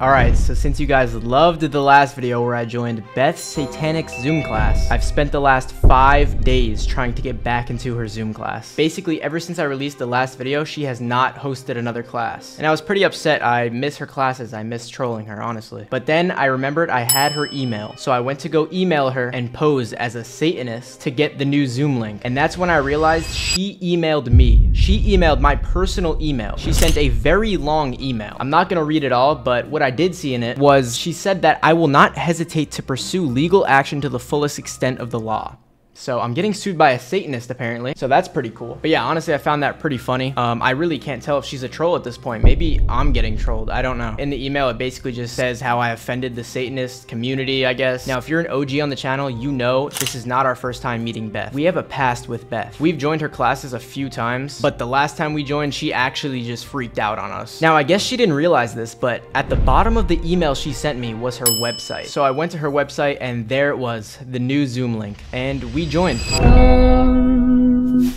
Alright, so since you guys loved the last video where I joined Beth's Satanic Zoom class, I've spent the last five days trying to get back into her Zoom class. Basically, ever since I released the last video, she has not hosted another class. And I was pretty upset. I miss her classes. I miss trolling her, honestly. But then I remembered I had her email. So I went to go email her and pose as a Satanist to get the new Zoom link. And that's when I realized she emailed me. She emailed my personal email. She sent a very long email. I'm not gonna read it all, but what I I did see in it was she said that I will not hesitate to pursue legal action to the fullest extent of the law. So I'm getting sued by a Satanist apparently. So that's pretty cool. But yeah, honestly, I found that pretty funny. Um, I really can't tell if she's a troll at this point. Maybe I'm getting trolled. I don't know. In the email, it basically just says how I offended the Satanist community, I guess. Now, if you're an OG on the channel, you know this is not our first time meeting Beth. We have a past with Beth. We've joined her classes a few times, but the last time we joined, she actually just freaked out on us. Now, I guess she didn't realize this, but at the bottom of the email she sent me was her website. So I went to her website and there it was, the new Zoom link. And we joined. Um,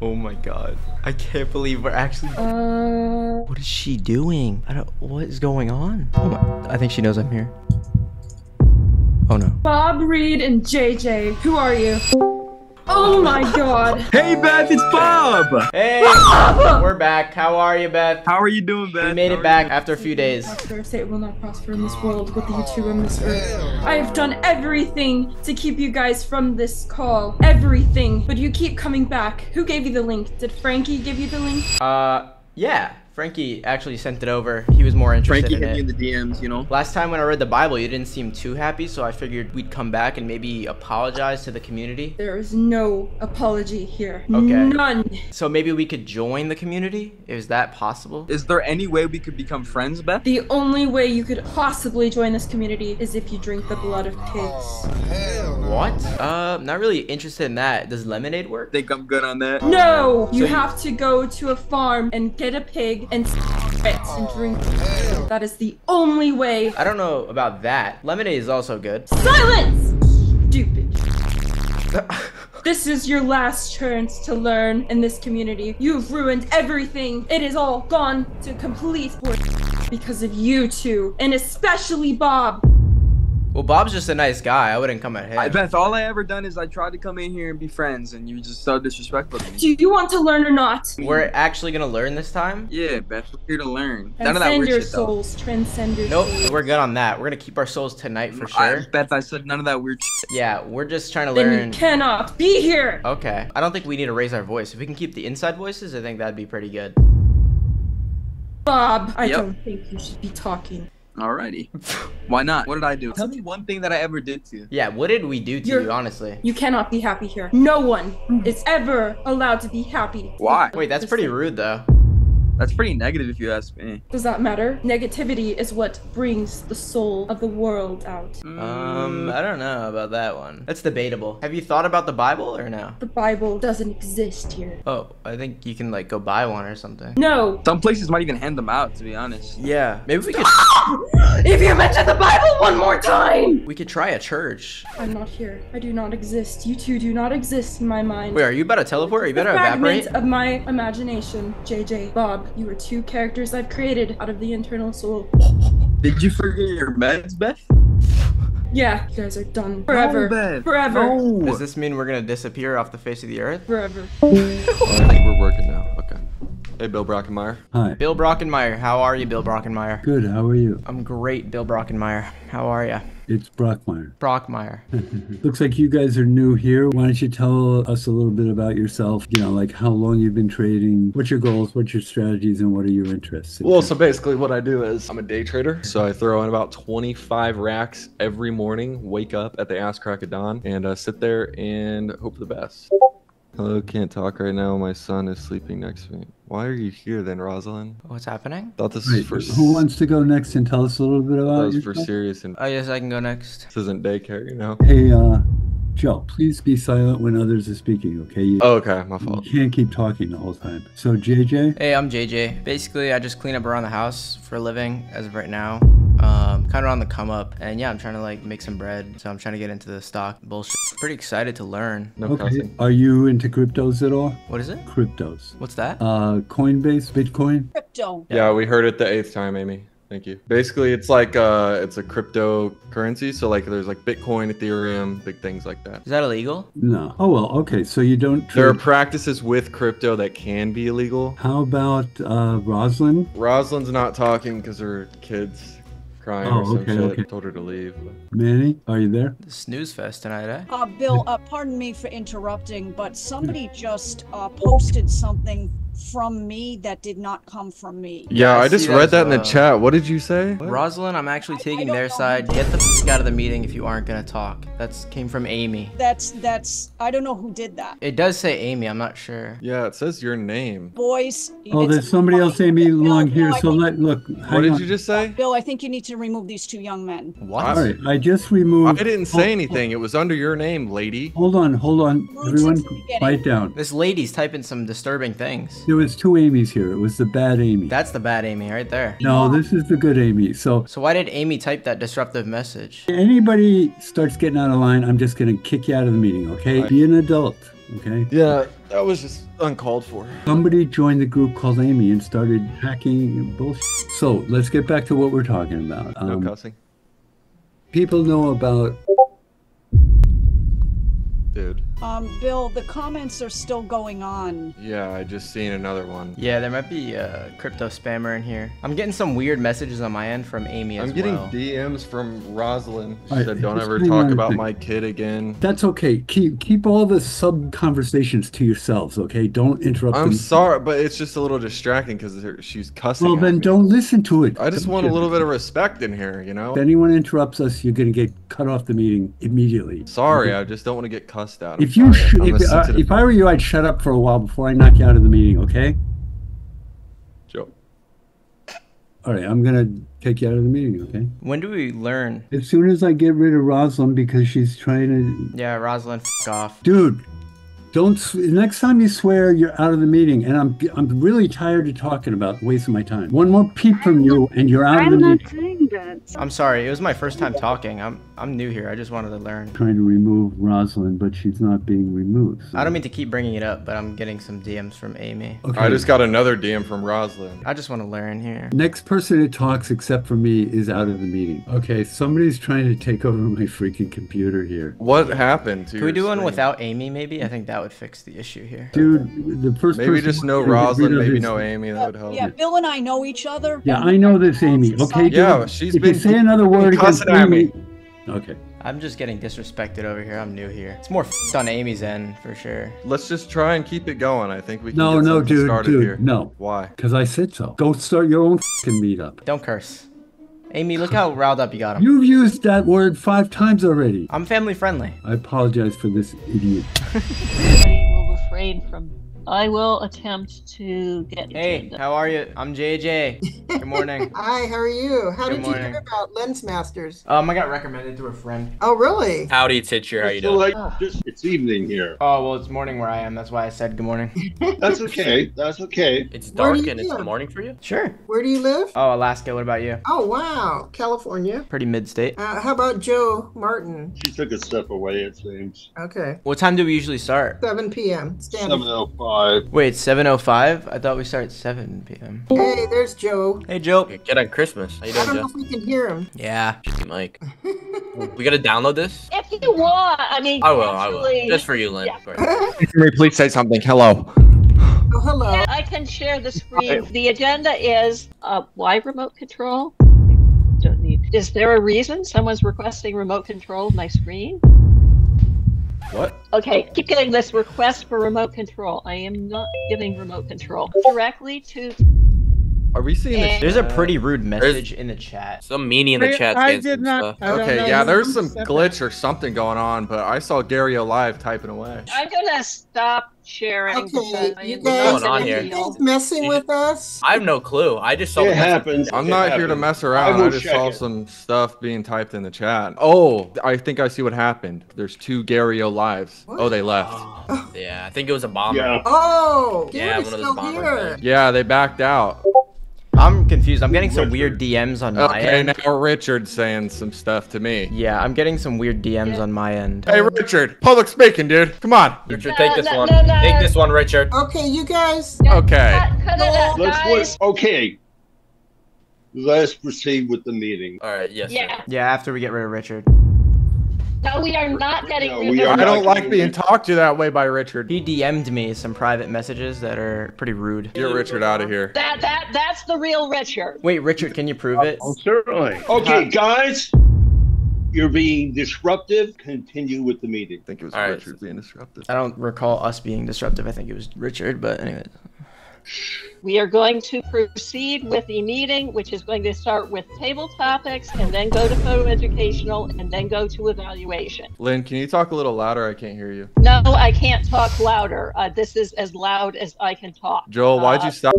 oh my god. I can't believe we're actually... Uh, what is she doing? I don't... What is going on? Oh my... I think she knows I'm here. Oh no. Bob Reed and JJ, who are you? Oh my god. Hey Beth, it's Bob. Hey, Bob! we're back. How are you, Beth? How are you doing, Beth? We made it back after a few days. Say will not prosper in this world with you two on this earth. I have done everything to keep you guys from this call. Everything. But you keep coming back. Who gave you the link? Did Frankie give you the link? Uh, yeah. Frankie actually sent it over. He was more interested Frankie in it. in the DMs, you know. Last time when I read the Bible, you didn't seem too happy, so I figured we'd come back and maybe apologize to the community. There is no apology here. Okay. None. So maybe we could join the community? Is that possible? Is there any way we could become friends, Beth? The only way you could possibly join this community is if you drink the blood of pigs. What? Uh, not really interested in that. Does lemonade work? Think I'm good on that? No! You so have to go to a farm and get a pig and spit and drink. That is the only way. I don't know about that. Lemonade is also good. Silence! Stupid. this is your last chance to learn in this community. You've ruined everything. It is all gone to complete because of you two, and especially Bob. Well, Bob's just a nice guy. I wouldn't come at him. I, Beth, all I ever done is I tried to come in here and be friends, and you just so disrespectful to me. Do you want to learn or not? We're actually gonna learn this time. Yeah, Beth, we're here to learn. Transcend None of that weird your shit, souls. Though. Transcend your nope, souls. we're good on that. We're gonna keep our souls tonight for sure. I, Beth, I said none of that weird. Shit. Yeah, we're just trying to then learn. You cannot be here. Okay, I don't think we need to raise our voice. If we can keep the inside voices, I think that'd be pretty good. Bob, I yep. don't think you should be talking. Alrighty. Why not? What did I do? Tell me one thing that I ever did to you. Yeah, what did we do to You're, you, honestly? You cannot be happy here. No one is ever allowed to be happy. Why? Wait, that's pretty rude, though. That's pretty negative if you ask me. Does that matter? Negativity is what brings the soul of the world out. Um, I don't know about that one. That's debatable. Have you thought about the Bible or no? The Bible doesn't exist here. Oh, I think you can like go buy one or something. No. Some places might even hand them out, to be honest. Yeah, maybe we could. if you mention the Bible one more time, we could try a church. I'm not here. I do not exist. You two do not exist in my mind. Wait, are you about to teleport? Are you about to evaporate? of my imagination, JJ, Bob. You are two characters I've created out of the internal soul. Did you forget your meds, Beth? Yeah, you guys are done forever. No, forever. No. Does this mean we're gonna disappear off the face of the earth? Forever. I think we're working now. Okay. Hey, Bill Brockenmeyer. Hi. Bill Brockenmeyer. How are you, Bill Brockenmeyer? Good. How are you? I'm great, Bill Brockenmeyer. How are you? It's Brockmeyer. Brockmeyer. Looks like you guys are new here. Why don't you tell us a little bit about yourself? You know, like how long you've been trading, what's your goals, what's your strategies, and what are your interests? Well, so basically, what I do is I'm a day trader. So I throw in about 25 racks every morning, wake up at the ass crack of dawn, and uh, sit there and hope for the best. Hello, can't talk right now. My son is sleeping next to me. Why are you here then, Rosalind? What's happening? Thought this was for. Who wants to go next and tell us a little bit about That was for serious. And oh yes, I can go next. This isn't daycare, you know. Hey, uh, Joe, please be silent when others are speaking, okay? You, oh, okay, my fault. You can't keep talking the whole time. So, JJ? Hey, I'm JJ. Basically, I just clean up around the house for a living as of right now. Um, kind of on the come up, and yeah, I'm trying to like make some bread. So I'm trying to get into the stock bullshit. Pretty excited to learn. No Okay. cussing. Are you into cryptos at all? What is it? Cryptos. What's that? Uh, Coinbase, Bitcoin. Crypto. Yeah, we heard it the eighth time, Amy. Thank you. Basically, it's like uh, it's a cryptocurrency. So like, there's like Bitcoin, Ethereum, big things like that. Is that illegal? No. Oh well. Okay. So you don't. There are practices with crypto that can be illegal. How about uh, Roslyn? Rosalind's not talking because her kids crying Oh, or some okay, shit. okay. Told her to leave. Manny, are you there? The snooze fest tonight, eh? Uh, Bill, uh, pardon me for interrupting, but somebody just uh, posted something from me that did not come from me. Yeah, I I, just see that read that in the chat. What did you say? What? Rosalind, I'm actually taking don't their know. side. Get the f- out of the meeting if you aren't gonna talk. That's came from Amy. That's that's I don't know who did that. It does say Amy. I'm not sure. Yeah, it says your name. Boys. Oh, there's somebody else, Amy, Bill, along Bill, here. I So think- let look. What did on. you just say? Bill, I think you need to remove these two young men. What? All right, I just removed. I didn't oh, say anything. It was under your name, lady. Hold on, hold on, everyone, into the beginning. bite down. This lady's typing some disturbing things. There was two Amy's here. It was the bad Amy. That's the bad Amy right there. no, this is the good Amy. So So why did Amy type that disruptive message? anybody starts getting out of line, I'm just gonna kick you out of the meeting. Okay? Be an adult. Okay? Yeah, that was just uncalled for. Somebody joined the group called Amy and started hacking bullshit. So let's get back to what we're talking about. No Um, cussing. people know about Dude. Um, Bill, the comments are still going on. Yeah, I just seen another one. Yeah, there might be a crypto spammer in here. I'm getting some weird messages on my end from Amy as well. I'm getting well. DMs from Rosalind. She Alright, said, "Don't ever talk about sec. my kid again." That's okay. Keep keep all the sub conversations to yourselves, okay? Don't interrupt I'm them. sorry, but it's just a little distracting because she's cussing. Well, then me. don't listen to it. I just want a little bit of respect in here, you know. If anyone interrupts us, you're gonna get cut off the meeting immediately. Sorry, I just don't want to get cussed out. I'm If you sh- I'm if, uh, if I were you, I'd shut up for a while before I knock you out of the meeting, okay? Joe. All right, I'm gonna take you out of the meeting, okay? When do we learn? As soon as I get rid of Rosalind because she's trying to, Yeah, Rosalind, f off. dude. Don't s- next time you swear you're out of the meeting, and I'm I'm really tired of talking about wasting my time. One more peep from you, and you're out of the I'm not meeting. Saying. I'm sorry. It was my first time talking. I'm I'm new here. I just wanted to learn. Trying to remove Rosalind, but she's not being removed. so- I don't mean to keep bringing it up, but I'm getting some DMs from Amy. Okay. I just got another DM from Rosalind. I just want to learn here. Next person who talks except for me is out of the meeting. Okay, somebody's trying to take over my freaking computer here. What happened to Can we your do one without Amy, maybe? I think that would fix the issue here. Dude, the first Maybe person just who no wanted to get rid Rosalind, maybe his- no Amy. That would help. Yeah, Bill and I know each other. Yeah, I know this, Amy. Okay, dude? Yeah, she's if been you say another word against me. Amy, okay. I'm just getting disrespected over here. I'm new here. It's more f- on Amy's end, for sure. Let's just try and keep it going. I think we can No, get no, something dude, started dude, here. no. Why? Because I said so. Go start your own fucking meetup. Don't curse. Amy, look how riled up you got him. You've used that word five times already. I'm family friendly. I apologize for this idiot. I will refrain from. I will attempt to get Hey, agenda. how are you? I'm JJ. Good morning. Hi, how are you? How Good did morning. you hear about Lens Masters? Um, I got recommended to a friend. Oh, really? Howdy, Titcher. How you So, doing? like, just it's evening here. Oh, well, it's morning where I am. That's why I said good morning. That's okay. That's okay. It's dark you and it's the morning for you. Sure. Where do you live? Oh, Alaska. What about you? Oh, wow. California. Pretty mid state. Uh, how about Joe Martin? She took a step away, it seems. Okay. What time do we usually start? 7 p.m. Standard. 7.05. Wait, 7.05? I thought we start at 7 p.m. Hey, there's Joe. Hey, Joe. Get on Christmas. How you I don't know if we can hear him. Yeah. Just Mike. we gotta download this. If you want, I mean, I will. I will. Just for you, Lynn. Yeah. Can we please say something? Hello. Oh, hello. Yeah, I can share the screen. The agenda is uh, why remote control? Don't need. Is there a reason someone's requesting remote control of my screen? What? Okay, keep getting this request for remote control. I am not giving remote control directly to. Are we seeing this? There's a pretty rude message in the chat. Some meanie in the chat saying some stuff. Okay, yeah, there's some glitch or something going on, but I saw Gary alive typing away. I'm gonna stop sharing. Okay, you am guys, going on here? you guys messing with us? I have no clue. I just saw. It the happens. I'm It not here to mess around. will I just saw it. some stuff being typed in the chat. Oh, I think I see what happened. There's two Gary lives. Oh, they left. Yeah, I think it was a bomber. Yeah. Oh, Yeah, Gary's one of those still here. Yeah, they backed out. I'm confused. I'm getting some weird DMs on my end. Okay, end. now Richard's saying some stuff to me. Yeah, I'm getting some weird DMs on my end. Hey, Richard, public speaking, dude. Come on. Richard, take this no, one. no, no. Take this one, Richard. Okay, you guys. Okay. Cut, cut it out, Let's guys. Okay. Let's proceed with the meeting. All right. Yes. Yeah. Sir. Yeah, after we get rid of Richard. No, we are not getting No, rid we are I don't not like being talked to that way by Richard. He DM'd me some private messages that are pretty rude. Get Richard out of here. that. That that's the real Richard. Wait, Richard, can you prove it? Oh, certainly. Okay, guys. You're being disruptive. Continue with the meeting. I think it was All right. Richard being disruptive. I don't recall us being disruptive. I think it was Richard, but anyway. We are going to proceed with the meeting, which is going to start with table topics and then go to photo educational and then go to evaluation. Lynn, can you talk a little louder? I can't hear you. No, I can't talk louder. Uh, this is as loud as I can talk. Joel, why'd Uh, you stop?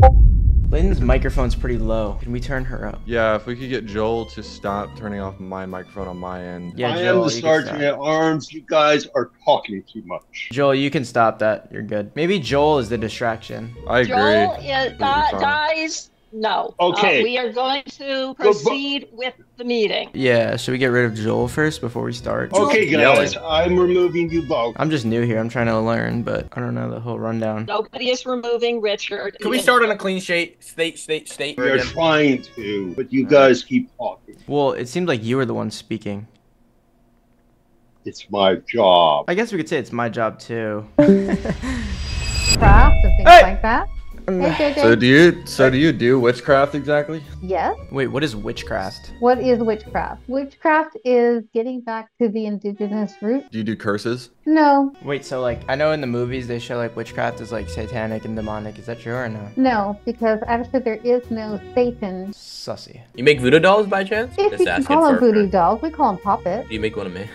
Lynn's microphone's pretty low. Can we turn her up? Yeah, if we could get Joel to stop turning off my microphone on my end. Yeah, I Joel, am the you can sergeant at arms. You guys are talking too much. Joel, you can stop that. You're good. Maybe Joel is the distraction. I agree. Joel, is, Completely uh, guys, no. Okay. Uh, we are going to Go- proceed with the meeting. Yeah, should we get rid of Joel first before we start? Okay, Yelling. guys. I'm removing you both. I'm just new here. I'm trying to learn, but I don't know the whole rundown. Nobody is removing Richard. Can we start on a clean state? State. State. State. We are trying to, but you guys keep talking. Well, it seemed like you were the one speaking. It's my job. I guess we could say it's my job too. craft and things Hey! like that. Hey, So do you so do you do witchcraft exactly? yes. Wait, what is witchcraft? What is witchcraft? Witchcraft is getting back to the indigenous root. Do you do curses? No, Wait, so like I know in the movies they show like witchcraft is like satanic and demonic. Is that true or no? no, because actually there is no Satan. Sussy. You make voodoo dolls by chance? If Just you can call them a voodoo friend. dolls, we call them puppets. Do you make one of me?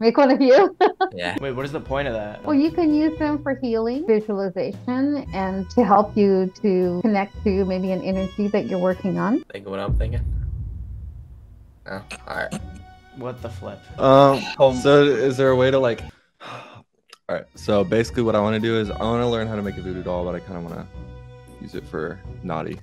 Make one of you. Yeah. Wait, what is the point of that? well, you can use them for healing, visualization, and to help you to connect to maybe an energy that you're working on. Think of what I'm thinking. Oh, all right. What the flip? Um. Um, So is there a way to like? All right. So basically, what I want to do is I want to learn how to make a voodoo doll, but I kind of want to use it for naughty.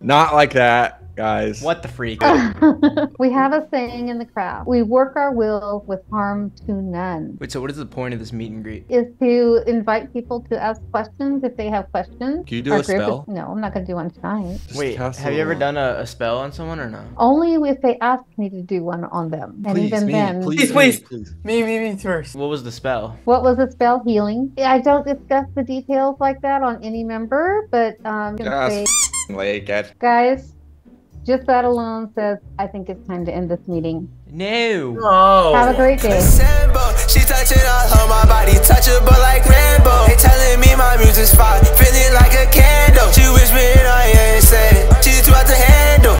Not like that, guys. What the freak? we have a saying in the craft we work our will with harm to none. Wait, so what is the point of this meet and greet? Is to invite people to ask questions if they have questions. Can you do Our a group is- spell? no, I'm not going to do one tonight. Just Wait, have a you ever done a, a spell on someone or no? Only if they ask me to do one on them. And Please, even me, then, please, Please, me, please. Me, me, me first. What was the spell? what was the spell healing? I don't discuss the details like that on any member, but um, I'm gonna say, like it. guys, just that alone says I think it's time to end this meeting. No. No. Have a great day. She touching all on my body, touchable like Rambo. They telling me my music's fire, feeling like a candle. She whispered, I ain't saying. She too out to handle.